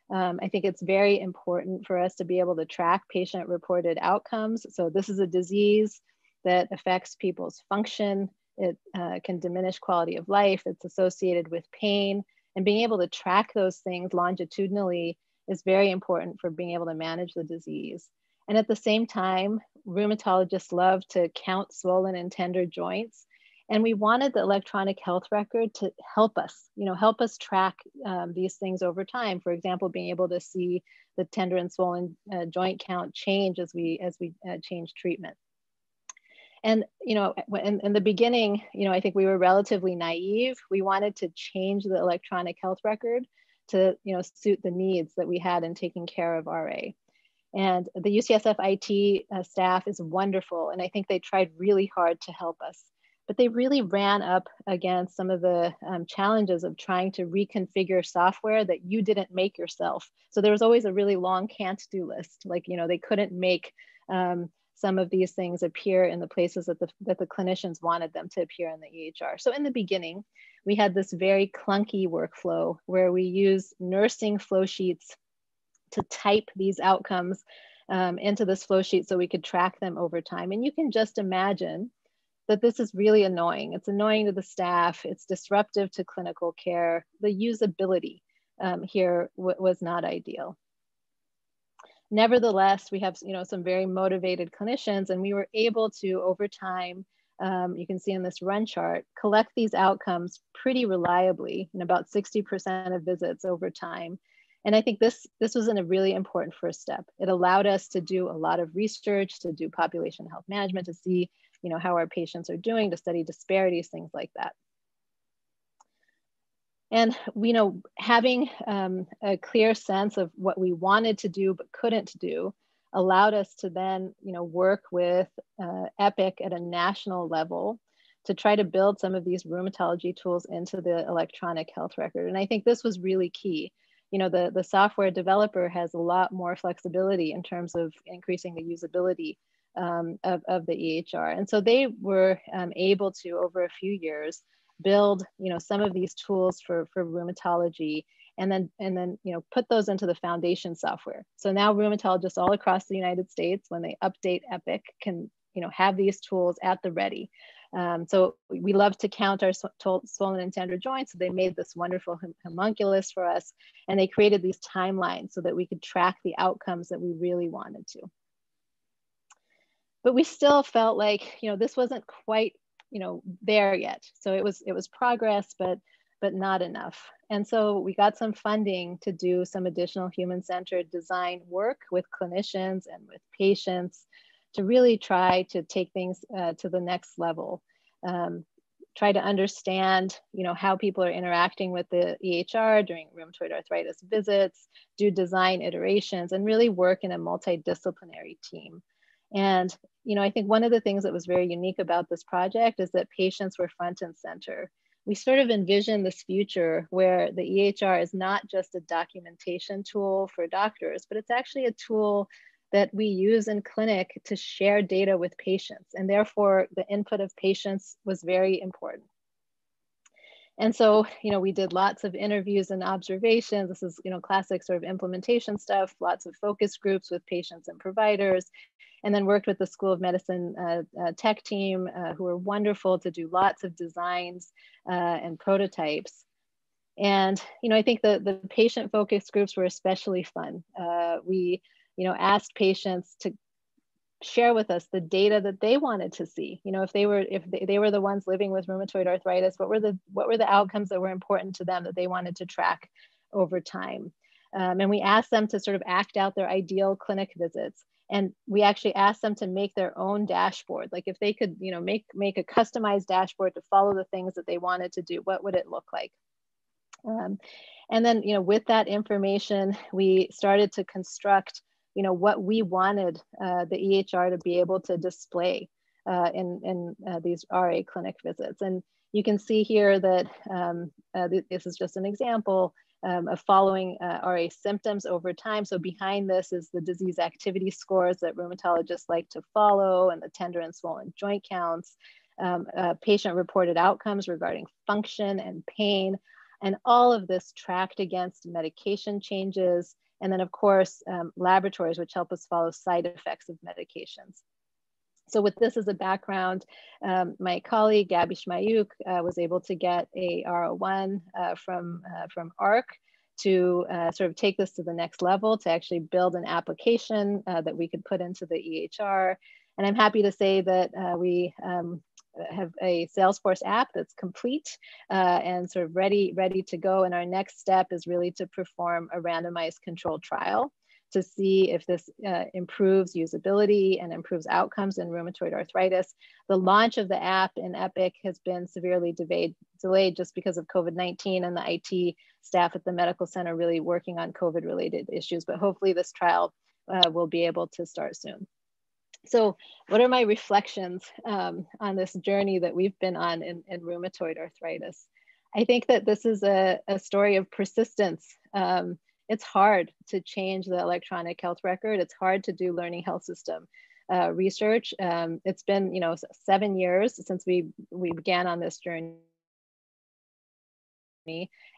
Um, I think it's very important for us to be able to track patient reported outcomes. So this is a disease that affects people's function. It uh, can diminish quality of life. It's associated with pain. And being able to track those things longitudinally is very important for being able to manage the disease. And at the same time, rheumatologists love to count swollen and tender joints. And we wanted the electronic health record to help us you know help us track um, these things over time. For example being able to see the tender and swollen uh, joint count change as we as we uh, change treatment. And you know in, in the beginning you know i think we were relatively naive. We wanted to change the electronic health record to you know suit the needs that we had in taking care of ra and the ucsf it uh, staff is wonderful and i think they tried really hard to help us but they really ran up against some of the um, challenges of trying to reconfigure software that you didn't make yourself. So there was always a really long can't do list. Like, you know, they couldn't make um, some of these things appear in the places that the, that the clinicians wanted them to appear in the EHR. So in the beginning, we had this very clunky workflow where we use nursing flow sheets to type these outcomes um, into this flow sheet so we could track them over time. And you can just imagine that this is really annoying. It's annoying to the staff, it's disruptive to clinical care. The usability um, here was not ideal. Nevertheless, we have you know some very motivated clinicians, and we were able to over time, um, you can see in this run chart, collect these outcomes pretty reliably in about 60% of visits over time. And I think this this was a really important first step. It allowed us to do a lot of research, to do population health management, to see you know how our patients are doing, to study disparities, things like that. And you know, having um, a clear sense of what we wanted to do but couldn't do allowed us to then you know work with uh, Epic at a national level to try to build some of these rheumatology tools into the electronic health record. And I think this was really key. You know, the, the software developer has a lot more flexibility in terms of increasing the usability um, of, of the EHR. And so they were um, able to, over a few years, build you know some of these tools for for rheumatology and then and then you know put those into the foundation software. So now rheumatologists all across the united states when they update epic can you know have these tools at the ready. Um, so we love to count our swollen and tender joints. So they made this wonderful homunculus for us and they created these timelines so that we could track the outcomes that we really wanted to. But we still felt like you know this wasn't quite you know there yet. So it was it was progress but but not enough and so we got some funding to do some additional human-centered design work with clinicians and with patients to really try to take things uh, to the next level um, try to understand you know how people are interacting with the ehr during rheumatoid arthritis visits do design iterations and really work in a multidisciplinary team and, you know, I think one of the things that was very unique about this project is that patients were front and center. We sort of envision this future where the EHR is not just a documentation tool for doctors, but it's actually a tool that we use in clinic to share data with patients. And therefore, the input of patients was very important. And so, you know, we did lots of interviews and observations. This is, you know, classic sort of implementation stuff, lots of focus groups with patients and providers and then worked with the School of Medicine uh, uh, tech team uh, who were wonderful to do lots of designs uh, and prototypes. And, you know, I think the, the patient focus groups were especially fun. Uh, we, you know, asked patients to share with us the data that they wanted to see. You know if they were if they, they were the ones living with rheumatoid arthritis what were the what were the outcomes that were important to them that they wanted to track over time? Um, and we asked them to sort of act out their ideal clinic visits. And we actually asked them to make their own dashboard. Like if they could you know make make a customized dashboard to follow the things that they wanted to do what would it look like? Um, and then you know with that information we started to construct you know what we wanted uh, the ehr to be able to display uh, in, in uh, these ra clinic visits and you can see here that um, uh, th this is just an example um, of following uh, RA symptoms over time. So behind this is the disease activity scores that rheumatologists like to follow and the tender and swollen joint counts, um, uh, patient reported outcomes regarding function and pain, and all of this tracked against medication changes. And then of course, um, laboratories, which help us follow side effects of medications. So with this as a background, um, my colleague Gabby Schmajuk uh, was able to get a R01 uh, from, uh, from AHRQ to uh, sort of take this to the next level to actually build an application uh, that we could put into the EHR. And I'm happy to say that uh, we um, have a Salesforce app that's complete and sort of ready, ready to go. And our next step is really to perform a randomized controlled trial to see if this uh, improves usability and improves outcomes in rheumatoid arthritis. The launch of the app in Epic has been severely delayed, delayed just because of COVID-19 and the IT staff at the medical center really working on COVID related issues, but hopefully this trial uh, will be able to start soon. So what are my reflections um, on this journey that we've been on in, in rheumatoid arthritis? I think that this is a, a story of persistence. Um, it's hard to change the electronic health record. It's hard to do learning health system. uh, research. Um, it's been, you know, seven years since we we began on this journey.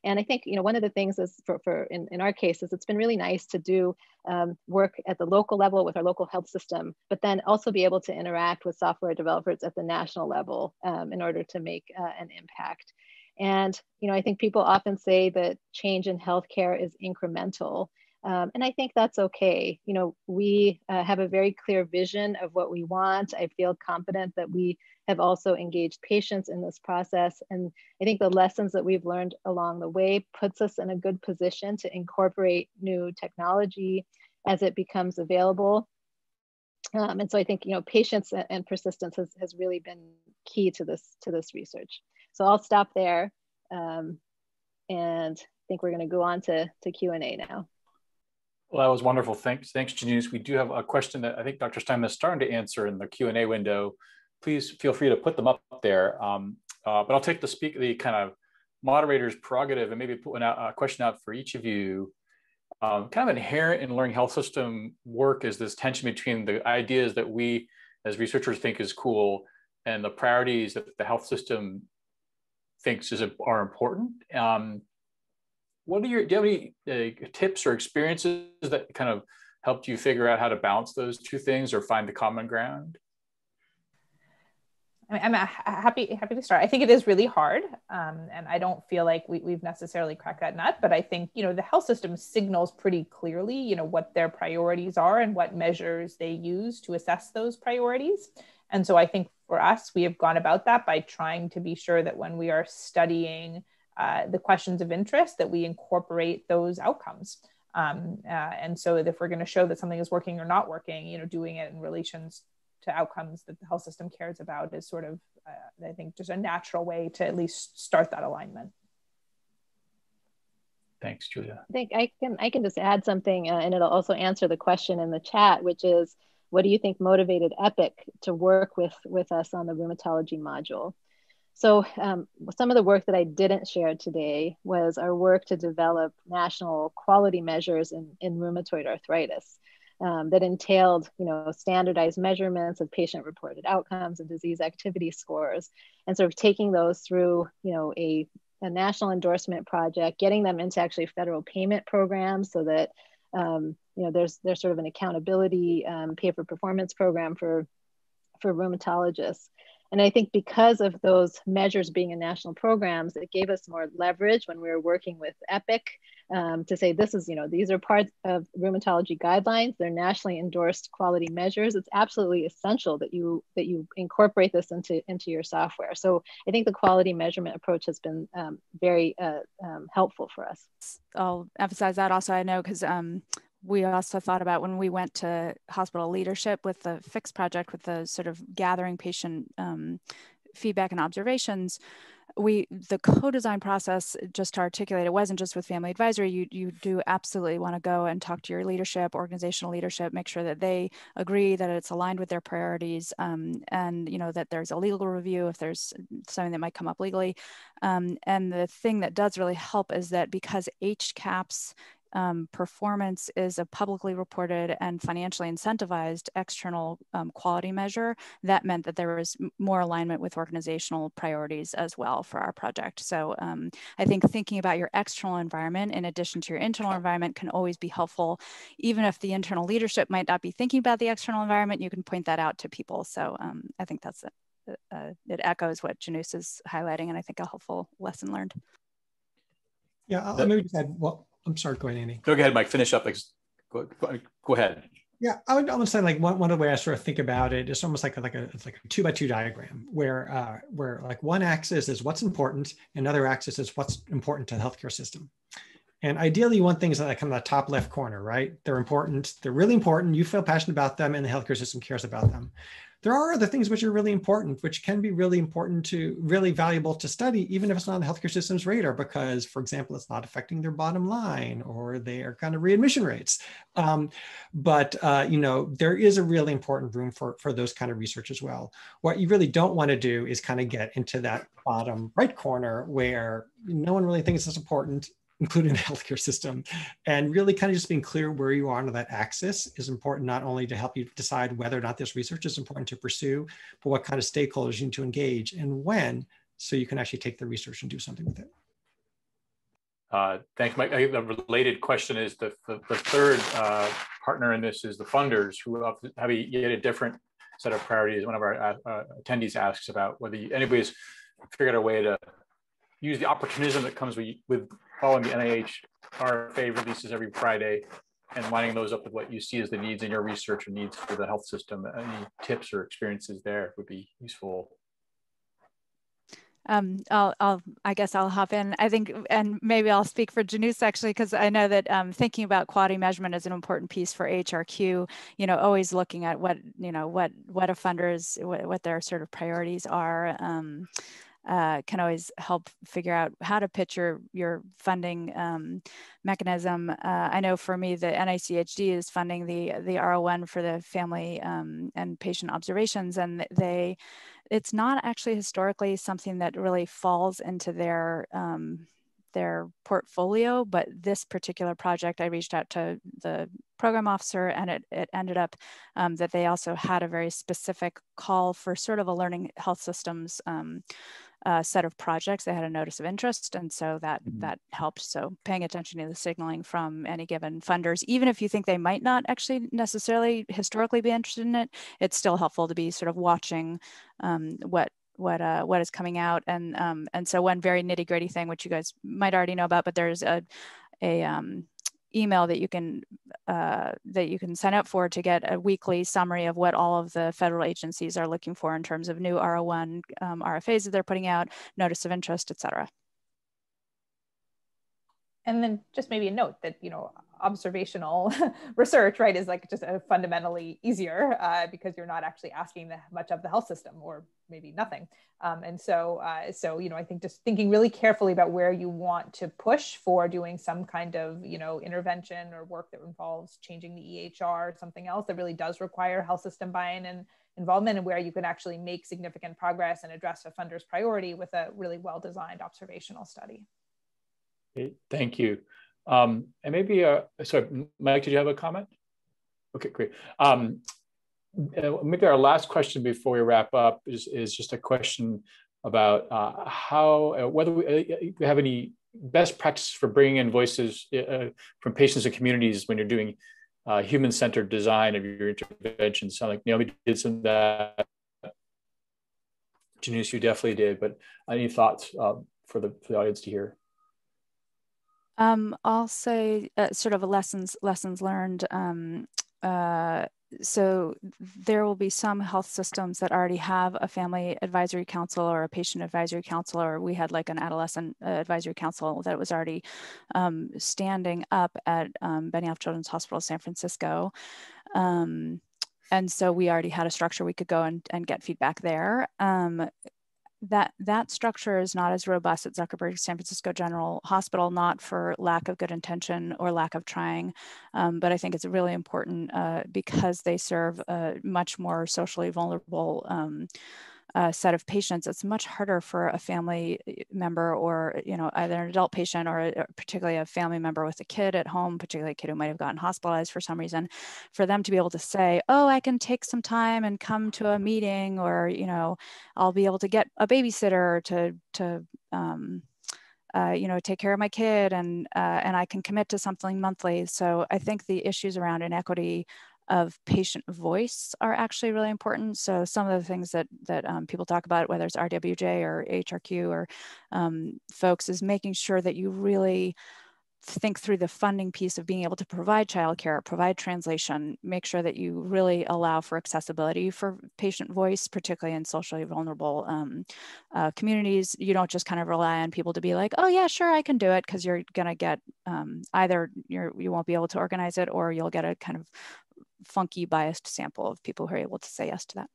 And I think, you know, one of the things is for, for in, in our cases, it's been really nice to do um, work at the local level with our local health system, but then also be able to interact with software developers at the national level um, in order to make uh, an impact. And, you know, I think people often say that change in healthcare is incremental. Um, and I think that's okay. You know, we uh, have a very clear vision of what we want. I feel confident that we have also engaged patients in this process. And I think the lessons that we've learned along the way puts us in a good position to incorporate new technology as it becomes available. Um, and so I think, you know, patience and persistence has, has really been key to this, to this research. So I'll stop there. Um, and I think we're going to go on to, to Q&A now. Well, that was wonderful. Thanks, thanks, Jinoos. We do have a question that I think Dr. Stein is starting to answer in the Q&A window. Please feel free to put them up there. Um, uh, but I'll take the speak, the kind of moderator's prerogative and maybe put out, a question out for each of you. Um, kind of inherent in learning health system work is this tension between the ideas that we as researchers think is cool and the priorities that the health system thinks is are important. Um, what are your do you have any uh, tips or experiences that kind of helped you figure out how to balance those two things or find the common ground? I am happy happy to start. I think it is really hard, um, and I don't feel like we, we've necessarily cracked that nut. But I think you know the health system signals pretty clearly, you know, what their priorities are and what measures they use to assess those priorities. And so I think for us, we have gone about that by trying to be sure that when we are studying uh, the questions of interest that we incorporate those outcomes. Um, uh, and so if we're going to show that something is working or not working, you know, doing it in relations to outcomes that the health system cares about is sort of, uh, I think, just a natural way to at least start that alignment. Thanks, Julia. I think I can I can just add something, uh, and it'll also answer the question in the chat, which is, what do you think motivated Epic to work with with us on the rheumatology module? So um, some of the work that I didn't share today was our work to develop national quality measures in, in rheumatoid arthritis um, that entailed, you know, standardized measurements of patient-reported outcomes and disease activity scores, and sort of taking those through, you know, a, a national endorsement project, getting them into actually federal payment programs so that, um, you know, there's there's sort of an accountability um, pay for performance program for for rheumatologists. And I think because of those measures being in national programs, it gave us more leverage when we were working with EPIC um, to say this is, you know, these are parts of rheumatology guidelines. They're nationally endorsed quality measures. It's absolutely essential that you that you incorporate this into into your software. So I think the quality measurement approach has been um, very uh, um, helpful for us. I'll emphasize that also. I know because um, we also thought about when we went to hospital leadership with the fix project with the sort of gathering patient um, feedback and observations we the co-design process just to articulate it wasn't just with family advisory. You you do absolutely want to go and talk to your leadership organizational leadership make sure that they agree that it's aligned with their priorities um, and you know that there's a legal review if there's something that might come up legally. Um, and the thing that does really help is that because HCAHPS um, performance is a publicly reported and financially incentivized external um, quality measure, that meant that there was more alignment with organizational priorities as well for our project. So um, I think thinking about your external environment in addition to your internal environment can always be helpful. Even if the internal leadership might not be thinking about the external environment, you can point that out to people. So um, I think that's it. Uh, it echoes what Jinoos is highlighting, and I think a helpful lesson learned. Yeah, I'll maybe just add well, I'm sorry, go ahead, Andy. Go ahead, Mike. Finish up. Go, go ahead. Yeah, I would almost say like one, one of the way I sort of think about it is almost like a, like a it's like a two by two diagram where uh, where like one axis is what's important, another axis is what's important to the healthcare system. And ideally, you want things that come in the top left corner, right? They're important. They're really important. You feel passionate about them, and the healthcare system cares about them there are other things which are really important, which can be really important to really valuable to study, even if it's not on the healthcare system's radar, because, for example, it's not affecting their bottom line or their kind of readmission rates. Um, but uh, you know, there is a really important room for for those kind of research as well. What you really don't want to do is kind of get into that bottom right corner where no one really thinks it's important including the healthcare system. And really kind of just being clear where you are on that axis is important, not only to help you decide whether or not this research is important to pursue, but what kind of stakeholders you need to engage and when, so you can actually take the research and do something with it. Uh, thanks, Mike. I, the related question is the, the, the third uh, partner in this is the funders who have, a, yet a different set of priorities. One of our uh, uh attendees asks about whether anybody's figured out a way to use the opportunism that comes with, with following the NIH RFA releases every Friday and lining those up with what you see as the needs in your research or needs for the health system. Any tips or experiences there would be useful. Um, I'll, I'll, I guess I'll hop in. I think, and maybe I'll speak for Jinoos actually, because I know that um, thinking about quality measurement is an important piece for AHRQ. You know, always looking at what you know what what a funder's what, what their sort of priorities are. Um, uh, can always help figure out how to pitch your, your funding um, mechanism. Uh, I know for me, the NICHD is funding the, the R01 for the family um, and patient observations, and they, it's not actually historically something that really falls into their um, their portfolio, but this particular project, I reached out to the program officer and it, it ended up um, that they also had a very specific call for sort of a learning health systems um, uh, set of projects. They had a notice of interest, and so that mm-hmm. that helped. So paying attention to the signaling from any given funders, even if you think they might not actually necessarily historically be interested in it, it's still helpful to be sort of watching um, what what uh, what is coming out. And um, and so one very nitty gritty thing, which you guys might already know about, but there's a a um, email that you can uh, that you can sign up for to get a weekly summary of what all of the federal agencies are looking for in terms of new R01 um, RFAs that they're putting out, notice of interest, et cetera. And then just maybe a note that, you know, observational research, right, is like just a fundamentally easier uh, because you're not actually asking the, much of the health system or maybe nothing. Um, and so, uh, so you know, I think just thinking really carefully about where you want to push for doing some kind of you know intervention or work that involves changing the EHR or something else that really does require health system buy-in and involvement, and where you can actually make significant progress and address a funder's priority with a really well-designed observational study. Thank you. Um, and maybe, uh, sorry, Mike, did you have a comment? Okay, great. Um, maybe our last question before we wrap up is, is just a question about uh, how, uh, whether we, uh, have any best practices for bringing in voices uh, from patients and communities when you're doing human-centered design of your interventions. Sound like Naomi did some of that. Jinoos, you definitely did, but any thoughts for, the, for the audience to hear? Um, I'll say uh, sort of a lessons lessons learned. Um, uh, so there will be some health systems that already have a family advisory council or a patient advisory council, or we had like an adolescent uh, advisory council that was already um, standing up at um, Benioff Children's Hospital, San Francisco. Um, and so we already had a structure we could go and, and get feedback there. That that structure is not as robust at Zuckerberg San Francisco General Hospital, not for lack of good intention or lack of trying, um, but I think it's really important uh, because they serve a much more socially vulnerable um, uh, set of patients, it's much harder for a family eh, member or, you know, either an adult patient or, or particularly a family member with a kid at home, particularly a kid who might have gotten hospitalized for some reason, for them to be able to say, oh, I can take some time and come to a meeting or, you know, I'll be able to get a babysitter to, to, um, uh, you know, take care of my kid and uh, and I can commit to something monthly. So I think the issues around inequity of patient voice are actually really important. So some of the things that that um, people talk about, whether it's RWJ or AHRQ or um, folks, is making sure that you really think through the funding piece of being able to provide childcare, provide translation, make sure that you really allow for accessibility for patient voice, particularly in socially vulnerable um, uh, communities. You don't just kind of rely on people to be like, oh yeah, sure, I can do it, because you're gonna get um, either you're, you won't be able to organize it or you'll get a kind of funky biased sample of people who are able to say yes to that.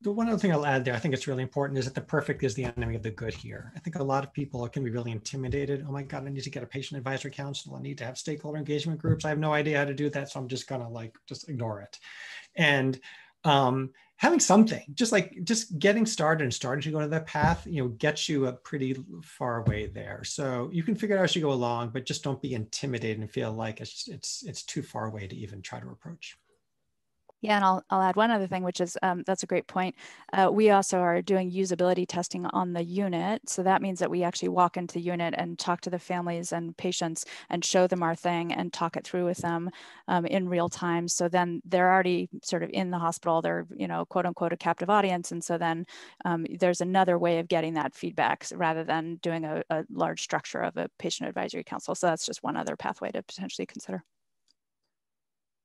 The one other thing I'll add there, I think it's really important, is that the perfect is the enemy of the good here. I think a lot of people can be really intimidated. Oh my God, I need to get a patient advisory council. I need to have stakeholder engagement groups. I have no idea how to do that, so I'm just gonna like just ignore it. And um, having something just like just getting started and starting to go to that path you know gets you a pretty far away there. So you can figure it out as you go along but just don't be intimidated and feel like it's it's it's too far away to even try to approach yeah, and I'll, I'll add one other thing, which is um, that's a great point. Uh, we also are doing usability testing on the unit. So that means that we actually walk into the unit and talk to the families and patients and show them our thing and talk it through with them um, in real time. So then they're already sort of in the hospital, they're, you know, quote unquote, a captive audience. And so then um, there's another way of getting that feedback rather than doing a, a large structure of a patient advisory council. So that's just one other pathway to potentially consider.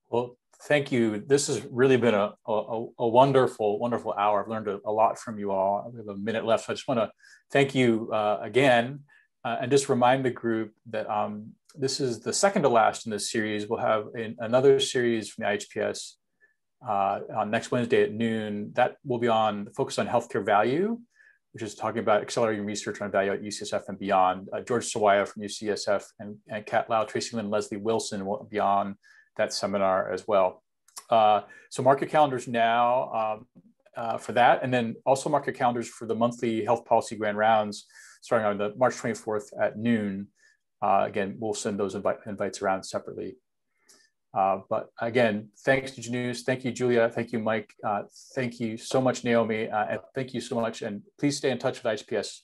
Well, thank you. This has really been a, a, a, wonderful, wonderful hour. I've learned a, a, lot from you all. We have a minute left, so I just want to thank you uh, again uh, and just remind the group that um, this is the second to last in this series. We'll have in, another series from the IHPS uh, on next Wednesday at noon. That will be on focus on healthcare value, which is talking about accelerating research on value at UCSF and beyond. Uh, George Sawaya from UCSF and, and Kat Lau, Tracy Lynn, Leslie Wilson will be on that seminar as well. Uh, so mark your calendars now um, uh, for that. And then also mark your calendars for the monthly health policy grand rounds starting on the March 24th at noon. Uh, again, we'll send those invi invites around separately. Uh, but again, thanks to Jinoos. Thank you, Julia. Thank you, Mike. Uh, thank you so much, Naomi. Uh, and thank you so much. And please stay in touch with IHPS